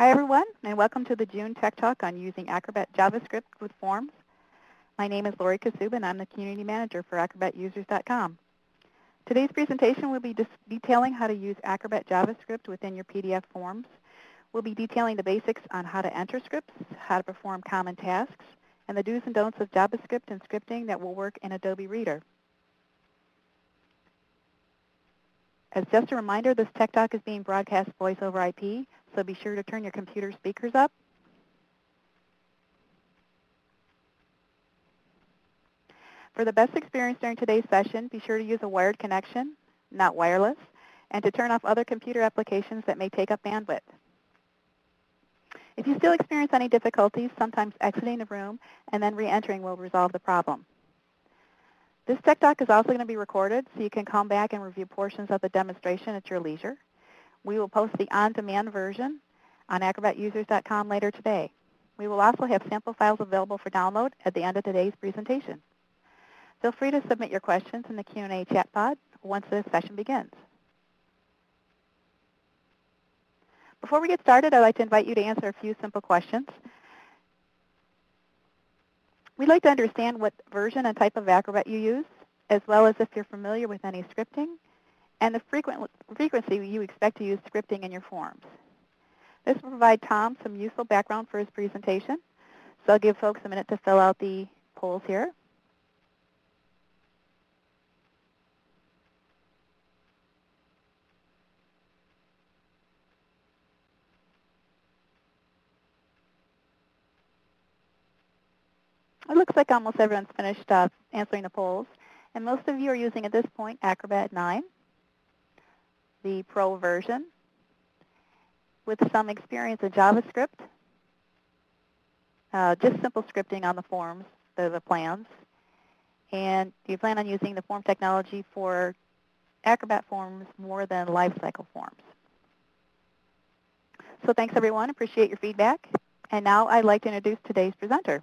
Hi everyone, and welcome to the June Tech Talk on using Acrobat JavaScript with Forms. My name is Lori Kasub, and I'm the Community Manager for AcrobatUsers.com. Today's presentation will be detailing how to use Acrobat JavaScript within your PDF forms. We'll be detailing the basics on how to enter scripts, how to perform common tasks, and the do's and don'ts of JavaScript and scripting that will work in Adobe Reader. As just a reminder, this Tech Talk is being broadcast voice over IP, so be sure to turn your computer speakers up. For the best experience during today's session, be sure to use a wired connection, not wireless, and to turn off other computer applications that may take up bandwidth. If you still experience any difficulties, sometimes exiting the room and then re-entering will resolve the problem. This Tech Talk is also going to be recorded, so you can come back and review portions of the demonstration at your leisure. We will post the on-demand version on acrobatusers.com later today. We will also have sample files available for download at the end of today's presentation. Feel free to submit your questions in the Q&A chat pod once the session begins. Before we get started, I'd like to invite you to answer a few simple questions. We'd like to understand what version and type of Acrobat you use, as well as if you're familiar with any scripting, and the frequent, frequency you expect to use scripting in your forms. This will provide Thom some useful background for his presentation, so I'll give folks a minute to fill out the polls here. It looks like almost everyone's finished uh, answering the polls. And most of you are using, at this point, Acrobat 9, the Pro version, with some experience in JavaScript, uh, just simple scripting on the forms, the, the plans. And do you plan on using the form technology for Acrobat forms more than LiveCycle forms? So thanks, everyone. Appreciate your feedback. And now I'd like to introduce today's presenter.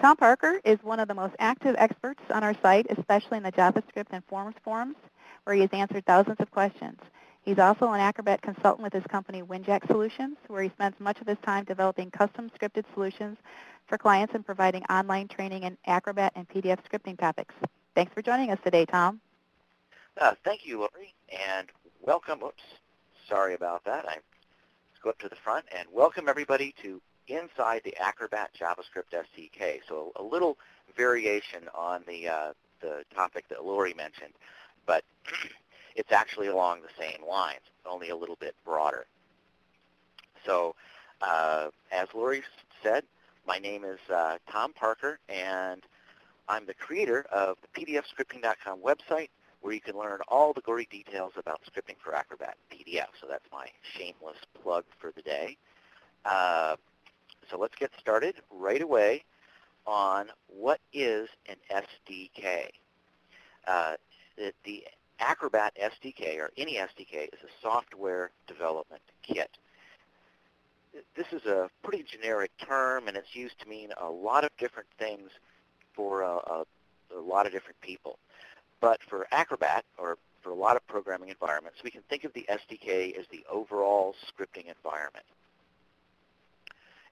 Thom Parker is one of the most active experts on our site, especially in the JavaScript and Forms forums, where he has answered thousands of questions. He's also an Acrobat consultant with his company WindJack Solutions, where he spends much of his time developing custom scripted solutions for clients and providing online training in Acrobat and PDF scripting topics. Thanks for joining us today, Thom. Uh, thank you, Lori, and welcome. Oops, sorry about that. I, let's go up to the front and welcome everybody to inside the Acrobat JavaScript SDK. So a little variation on the, uh, the topic that Lori mentioned, but it's actually along the same lines, only a little bit broader. So uh, as Lori said, my name is uh, Thom Parker, and I'm the creator of the PDFscripting.com website, where you can learn all the gory details about scripting for Acrobat PDF. So that's my shameless plug for the day. Uh, so let's get started right away on what is an SDK. Uh, the, the Acrobat SDK, or any SDK, is a software development kit. This is a pretty generic term, and it's used to mean a lot of different things for a, a, a lot of different people. But for Acrobat, or for a lot of programming environments, we can think of the SDK as the overall scripting environment.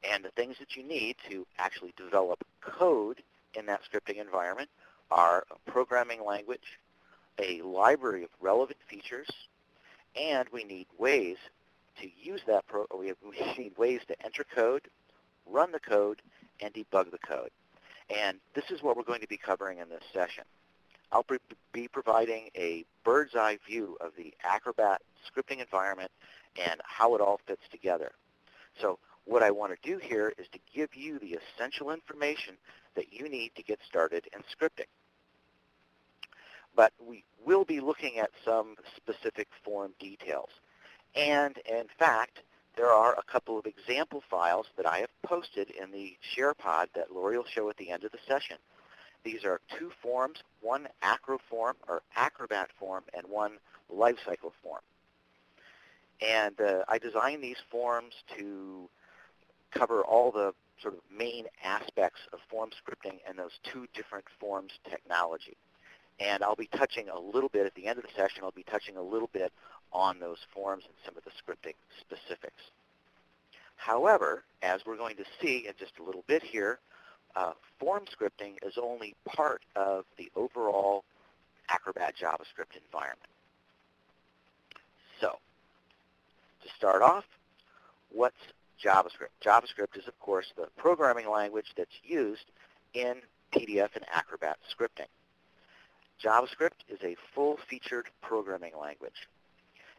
And the things that you need to actually develop code in that scripting environment are a programming language, a library of relevant features, and we need ways to use that pro we, need ways to enter code, run the code, and debug the code. And this is what we're going to be covering in this session. I'll be providing a bird's eye view of the Acrobat scripting environment and how it all fits together. So what I want to do here is to give you the essential information that you need to get started in scripting. But we will be looking at some specific form details. And in fact, there are a couple of example files that I have posted in the SharePod that Lori will show at the end of the session. These are two forms, one acro form or acrobat form and one LiveCycle form. And uh, I designed these forms to cover all the sort of main aspects of form scripting and those two different forms technology. And I'll be touching a little bit, at the end of the session, I'll be touching a little bit on those forms and some of the scripting specifics. However, as we're going to see in just a little bit here, uh, form scripting is only part of the overall Acrobat JavaScript environment. So, to start off, what's JavaScript? JavaScript is, of course, the programming language that's used in PDF and Acrobat scripting. JavaScript is a full-featured programming language.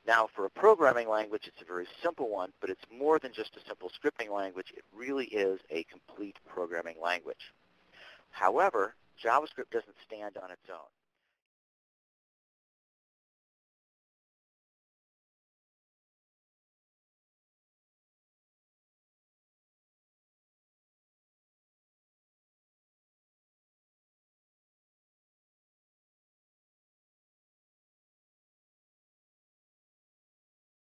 Now, for a programming language, it's a very simple one, but it's more than just a simple scripting language. It really is a complete programming language. However, JavaScript doesn't stand on its own.